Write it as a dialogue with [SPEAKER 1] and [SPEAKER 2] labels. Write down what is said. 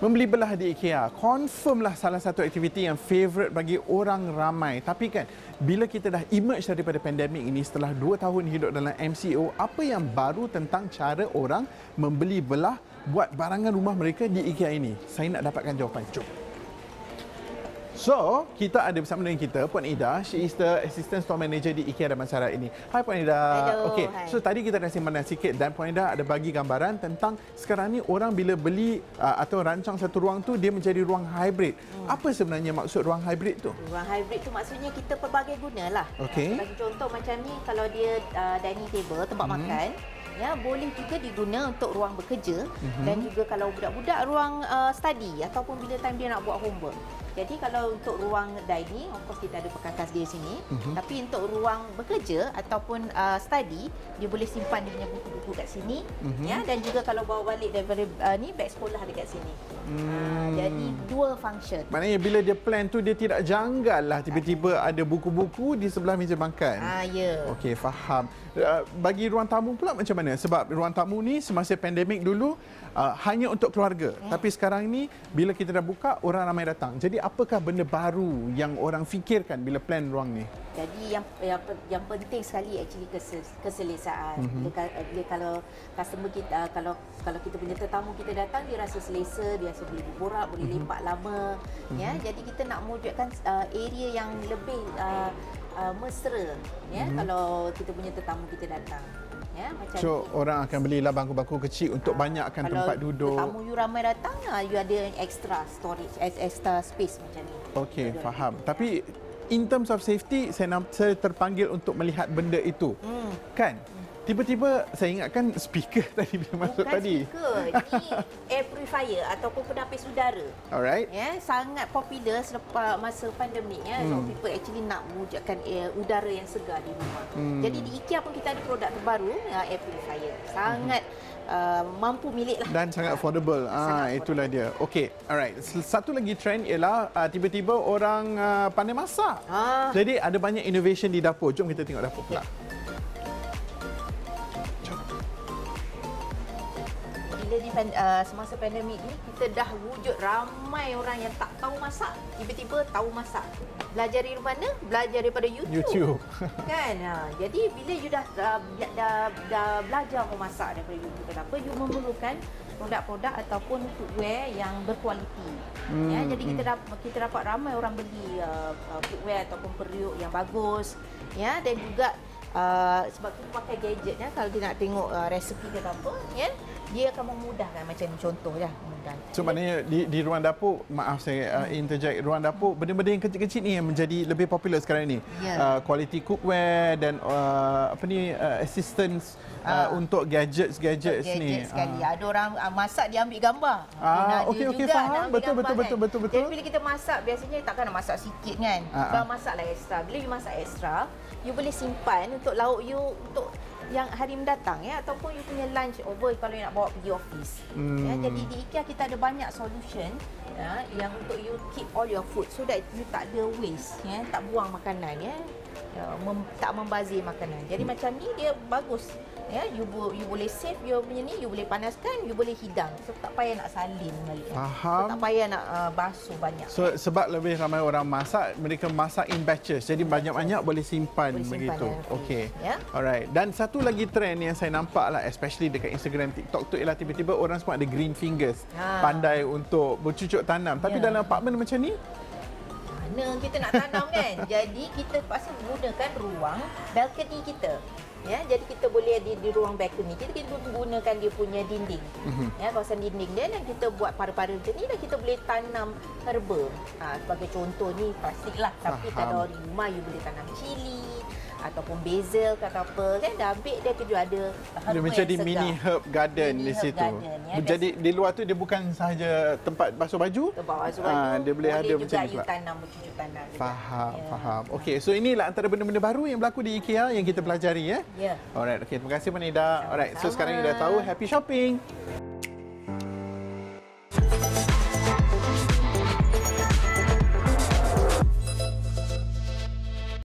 [SPEAKER 1] Membeli belah di IKEA confirmlah salah satu aktiviti yang favourite bagi orang ramai. Tapi kan bila kita dah emerge daripada pandemik ini setelah dua tahun hidup dalam MCO, apa yang baru tentang cara orang membeli belah buat barangan rumah mereka di IKEA ini? Saya nak dapatkan jawapan. Jom. So, kita ada bersama dengan kita Puan Ida. She is the assistant store manager di IKEA Damansara ini. Hai Puan Ida.
[SPEAKER 2] Hello,
[SPEAKER 1] Okay.
[SPEAKER 2] hai.
[SPEAKER 1] So, tadi kita dah simpan sikit dan Puan Ida ada bagi gambaran tentang sekarang ni orang bila beli uh, atau rancang satu ruang tu dia menjadi ruang hybrid. Hmm. Apa sebenarnya maksud ruang hybrid tu?
[SPEAKER 2] Ruang hybrid tu maksudnya kita pelbagai guna lah.
[SPEAKER 1] Okey.
[SPEAKER 2] Ya, Bagi contoh macam ni kalau dia uh, dining table tempat mm-hmm. makan ya boleh juga diguna untuk ruang bekerja
[SPEAKER 1] Mhm.
[SPEAKER 2] mm-hmm. dan juga kalau budak-budak ruang uh, study ataupun bila time dia nak buat homework. Jadi kalau untuk ruang dining of course kita ada perkakas di sini mm-hmm. tapi untuk ruang bekerja ataupun uh, study dia boleh simpan dia punya buku-buku kat sini mm-hmm. ya dan juga kalau bawa balik daripada uh, ni beg sekolah dekat sini.
[SPEAKER 1] Hmm.
[SPEAKER 2] Uh, jadi dual function.
[SPEAKER 1] Maknanya bila dia plan tu dia tidak janggal lah tiba-tiba ada buku-buku di sebelah meja makan.
[SPEAKER 2] Ah ya.
[SPEAKER 1] Okey, faham. Uh, bagi ruang tamu pula macam mana? Sebab ruang tamu ni semasa pandemik dulu uh, hanya untuk keluarga. Hmm. Tapi sekarang ni bila kita dah buka orang ramai datang. Jadi apakah benda baru yang orang fikirkan bila plan ruang ni?
[SPEAKER 2] Jadi yang yang, yang penting sekali actually kes, keselesaan.
[SPEAKER 1] Mhm.
[SPEAKER 2] Mm-hmm. Bila, bila kalau customer kita uh, kalau kalau kita punya tetamu kita datang dia rasa selesa, dia rasa boleh berborak, boleh
[SPEAKER 1] Mhm.
[SPEAKER 2] lepak lama ya. Jadi kita nak mewujudkan uh, area yang lebih uh, uh, mesra ya
[SPEAKER 1] Mhm.
[SPEAKER 2] kalau kita punya tetamu kita datang. Ya, macam
[SPEAKER 1] So
[SPEAKER 2] ni.
[SPEAKER 1] orang akan belilah bangku-bangku kecil untuk
[SPEAKER 2] Ah,
[SPEAKER 1] banyakkan
[SPEAKER 2] kalau
[SPEAKER 1] tempat duduk.
[SPEAKER 2] tetamu you ramai datang, ah, you ada extra storage, extra space macam ni.
[SPEAKER 1] Okey, faham. Tapi in terms of safety saya saya terpanggil untuk melihat benda itu.
[SPEAKER 2] Hmm.
[SPEAKER 1] Kan? Tiba-tiba saya ingatkan speaker tadi bila masuk
[SPEAKER 2] Bukan
[SPEAKER 1] tadi.
[SPEAKER 2] speaker, ni air purifier ataupun penapis udara.
[SPEAKER 1] Alright.
[SPEAKER 2] Ya, sangat popular selepas masa pandemik ya. So
[SPEAKER 1] Hmm.
[SPEAKER 2] people actually nak mewujudkan air, udara yang segar di rumah.
[SPEAKER 1] Hmm.
[SPEAKER 2] Jadi di IKEA pun kita ada produk terbaru air purifier. Sangat uh, mampu milik lah.
[SPEAKER 1] dan sangat affordable. Ah,
[SPEAKER 2] Sangat
[SPEAKER 1] itulah dia. Okey, alright. Satu lagi trend ialah uh, tiba-tiba orang uh, pandai masak.
[SPEAKER 2] Ah,
[SPEAKER 1] Jadi ada banyak innovation di dapur. Jom kita tengok dapur pula.
[SPEAKER 2] Pan- uh, semasa pandemik ni kita dah wujud ramai orang yang tak tahu masak, tiba-tiba tahu masak. Belajar dari mana? Belajar daripada YouTube.
[SPEAKER 1] YouTube.
[SPEAKER 2] Kan? Ha, jadi bila you dah, dah, dah, dah belajar memasak daripada YouTube kenapa you memerlukan produk-produk ataupun footwear yang berkualiti.
[SPEAKER 1] Hmm,
[SPEAKER 2] ya, jadi kita dapat kita dapat ramai orang beli uh, footwear ataupun periuk yang bagus. Ya, dan juga uh, sebab kita pakai gadget ya kalau dia nak tengok uh, resepi ke apa ya, dia akan memudahkan macam contoh ya, memudahkan.
[SPEAKER 1] So maknanya di, di ruang dapur, maaf saya uh, interject, ruang dapur benda-benda yang kecil-kecil ni yang menjadi lebih popular sekarang ni.
[SPEAKER 2] Ya.
[SPEAKER 1] Uh, quality cookware dan uh, apa ni uh, assistance uh,
[SPEAKER 2] Ah.
[SPEAKER 1] untuk gadgets-gadgets
[SPEAKER 2] gadget
[SPEAKER 1] ni.
[SPEAKER 2] sekali.
[SPEAKER 1] Ah.
[SPEAKER 2] Ada orang ah, masak dia ambil gambar.
[SPEAKER 1] Ah,
[SPEAKER 2] ada
[SPEAKER 1] okey, okey,
[SPEAKER 2] juga
[SPEAKER 1] faham. Betul,
[SPEAKER 2] gambar
[SPEAKER 1] betul, betul, betul, betul.
[SPEAKER 2] Jadi bila kita masak biasanya takkan nak masak sikit kan.
[SPEAKER 1] Ah, ah.
[SPEAKER 2] Kalau masaklah extra. Bila you masak extra, you boleh simpan untuk lauk you untuk yang hari mendatang ya ataupun you punya lunch over kalau you nak bawa pergi office.
[SPEAKER 1] Hmm.
[SPEAKER 2] Ya, jadi di IKEA kita ada banyak solution ya yang untuk you keep all your food so that you tak ada waste ya, tak buang makanan ya. Ya, mem, tak membazir makanan. Jadi
[SPEAKER 1] Hmm.
[SPEAKER 2] macam ni dia bagus. Ya, you, bo- you boleh save you punya ni, you boleh panaskan, you boleh hidang. So tak payah nak salin balik. ya.
[SPEAKER 1] Faham.
[SPEAKER 2] So, tak payah nak uh, basuh banyak.
[SPEAKER 1] So sebab lebih ramai orang masak, mereka masak in batches. Jadi banyak-banyak boleh simpan
[SPEAKER 2] Boleh simpan
[SPEAKER 1] begitu.
[SPEAKER 2] dalam fridge,
[SPEAKER 1] Okey.
[SPEAKER 2] ya.
[SPEAKER 1] Alright. Dan satu lagi trend yang saya nampak lah especially dekat Instagram, TikTok tu ialah tiba-tiba orang semua ada green fingers.
[SPEAKER 2] Ha.
[SPEAKER 1] Pandai untuk bercucuk tanam. Tapi
[SPEAKER 2] Ya.
[SPEAKER 1] dalam apartmen macam ni,
[SPEAKER 2] Mana kita nak tanam kan? Jadi kita pasal gunakan ruang balcony kita. Ya, jadi kita boleh di, di ruang balcony kita kita gunakan dia punya dinding.
[SPEAKER 1] Mhm.
[SPEAKER 2] Ya, kawasan dinding dia dan kita buat para-para macam ni dan kita boleh tanam herba. Ha, sebagai contoh ni plastik lah. Tapi kalau di rumah you boleh tanam cili ataupun basil ke atau apa kan dah ambil dia kita ada
[SPEAKER 1] dia menjadi
[SPEAKER 2] yang segar.
[SPEAKER 1] mini herb garden
[SPEAKER 2] Mini
[SPEAKER 1] di
[SPEAKER 2] herb
[SPEAKER 1] situ.
[SPEAKER 2] garden, ya.
[SPEAKER 1] Jadi di luar tu dia bukan sahaja tempat basuh baju.
[SPEAKER 2] bawah
[SPEAKER 1] Ah,
[SPEAKER 2] baju
[SPEAKER 1] dia boleh ada
[SPEAKER 2] juga
[SPEAKER 1] macam ni pula.
[SPEAKER 2] tanam bercucuk tanam juga.
[SPEAKER 1] Faham,
[SPEAKER 2] Ya.
[SPEAKER 1] faham. Okey, so inilah antara benda-benda baru yang berlaku di IKEA yang kita pelajari ya.
[SPEAKER 2] Ya.
[SPEAKER 1] Alright, okey. Terima kasih Manida. Alright, so sekarang you dah tahu happy shopping.